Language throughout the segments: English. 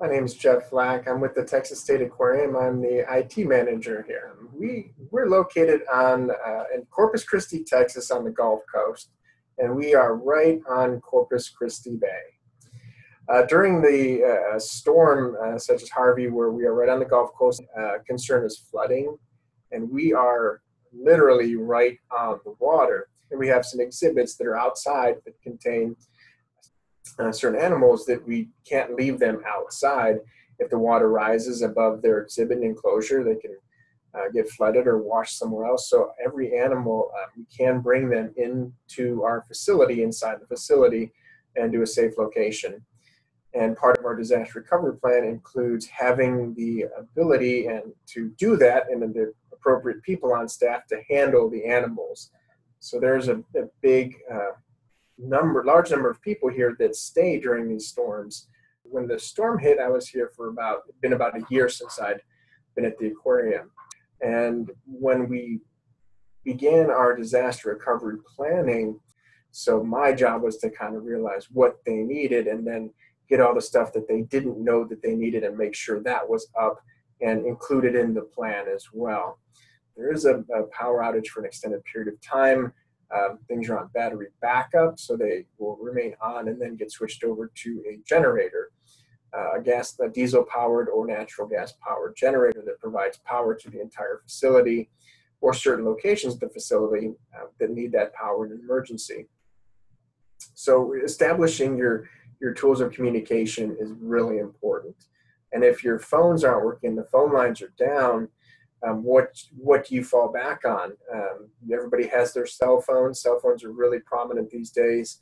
My name is Jeff Vlach. I'm with the Texas State Aquarium. I'm the IT manager here. We, we're located on, uh, in Corpus Christi, Texas on the Gulf Coast, and we are right on Corpus Christi Bay. Uh, during the uh, storm uh, such as Harvey, where we are right on the Gulf Coast, uh, concern is flooding, and we are literally right on the water. And we have some exhibits that are outside that contain uh, certain animals that we can't leave them outside. If the water rises above their exhibit enclosure, they can uh, get flooded or washed somewhere else. So every animal, uh, we can bring them into our facility, inside the facility, and to a safe location. And part of our disaster recovery plan includes having the ability and to do that and the appropriate people on staff to handle the animals. So there's a, a big uh, number, large number of people here that stay during these storms. When the storm hit, I was here for about, been about a year since I'd been at the aquarium. And when we began our disaster recovery planning, so my job was to kind of realize what they needed and then get all the stuff that they didn't know that they needed and make sure that was up and included in the plan as well. There is a, a power outage for an extended period of time. Um, things are on battery backup, so they will remain on and then get switched over to a generator, uh, a gas, a diesel powered or natural gas powered generator that provides power to the entire facility or certain locations of the facility uh, that need that power in an emergency. So establishing your your tools of communication is really important. And if your phones aren't working, the phone lines are down, um, what what do you fall back on? Um, everybody has their cell phones. Cell phones are really prominent these days,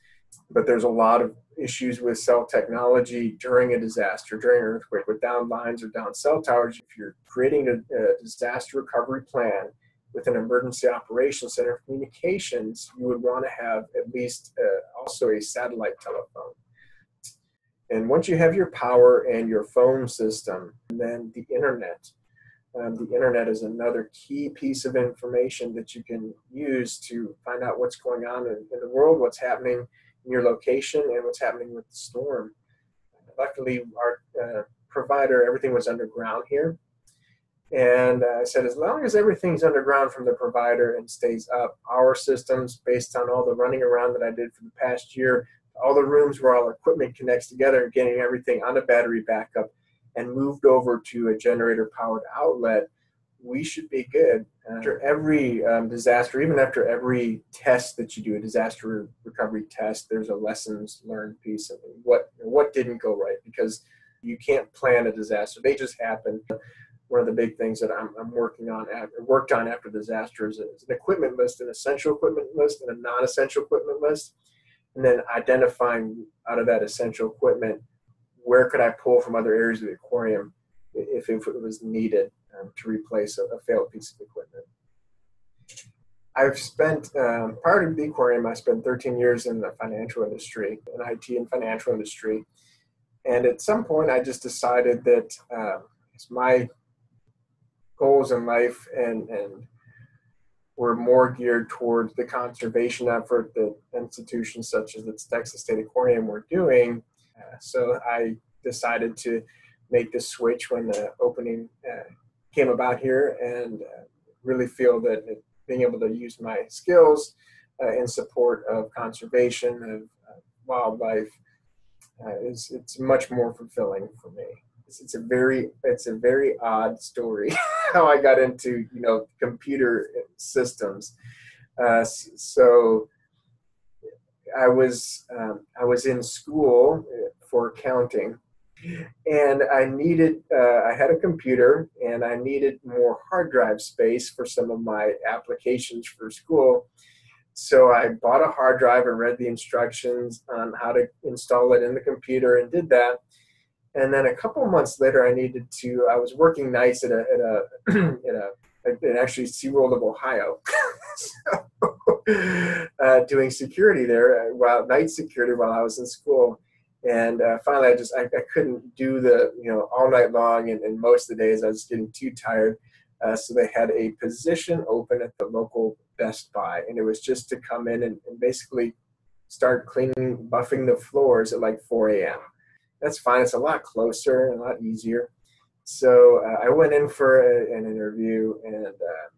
but there's a lot of issues with cell technology during a disaster, during an earthquake, with down lines or down cell towers. If you're creating a, a disaster recovery plan with an emergency operations center communications, you would want to have at least uh, also a satellite telephone. And once you have your power and your phone system, and then the internet. Um, the internet is another key piece of information that you can use to find out what's going on in, in the world, what's happening in your location, and what's happening with the storm. Luckily, our uh, provider, everything was underground here. And uh, I said, as long as everything's underground from the provider and stays up, our systems, based on all the running around that I did for the past year, all the rooms where all equipment connects together and getting everything on a battery backup and moved over to a generator powered outlet, we should be good. After every um, disaster, even after every test that you do, a disaster recovery test, there's a lessons learned piece of what what didn't go right because you can't plan a disaster; they just happen. One of the big things that I'm, I'm working on, after, worked on after disasters, is an equipment list, an essential equipment list, and a non-essential equipment list and then identifying out of that essential equipment where could I pull from other areas of the aquarium if, if it was needed um, to replace a, a, failed piece of equipment. I've spent, um, prior to the aquarium, I spent 13 years in the financial industry, in IT and financial industry. And at some point, I just decided that uh, my goals in life and, and were more geared towards the conservation effort that institutions such as the Texas State Aquarium were doing. Uh, so I decided to make the switch when the opening uh, came about here and uh, really feel that being able to use my skills uh, in support of conservation of wildlife uh, is it's much more fulfilling for me it's a very it's a very odd story how I got into you know computer systems. So I was um, I was in school for accounting, and I needed uh, I had a computer and I needed more hard drive space for some of my applications for school. So I bought a hard drive and read the instructions on how to install it in the computer and did that and then a couple months later, I needed to. I was working nights at a at a at a in actually SeaWorld of Ohio, so, uh, doing security there uh, while night security while I was in school. And uh, finally, I just I, I, couldn't do the you know all night long, and, and most of the days I was getting too tired. Uh, so they had a position open at the local Best Buy, and it was just to come in and, and basically start cleaning, buffing the floors at like 4 a.m that's fine. It's a lot closer and a lot easier. So uh, I went in for a, an interview, and uh,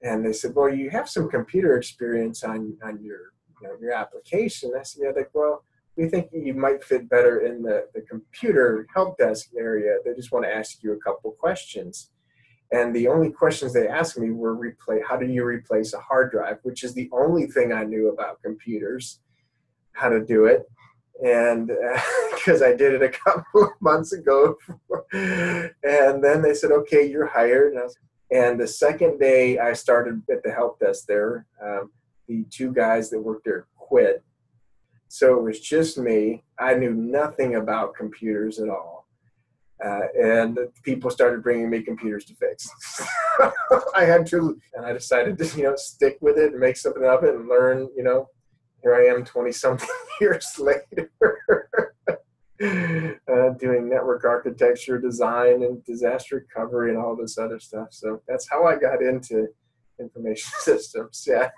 and they said, "Well, you have some computer experience on on your you know, your application." I said, "Yeah." Like, well, we think you might fit better in the the computer help desk area. They just want to ask you a couple questions. And the only questions they asked me were replay. How do you replace a hard drive? Which is the only thing I knew about computers, how to do it and because uh, I did it a couple of months ago, and then they said, "Okay, you're hired." And, was, and, the second day I started at the help desk there, um, the two guys that worked there quit, so it was just me. I knew nothing about computers at all, uh, and people started bringing me computers to fix. I had to, and I decided to, you know, stick with it and make something of it and learn, you know, here I am 20 something years later uh, doing network architecture design and disaster recovery and all this other stuff. So that's how I got into information systems. Yeah.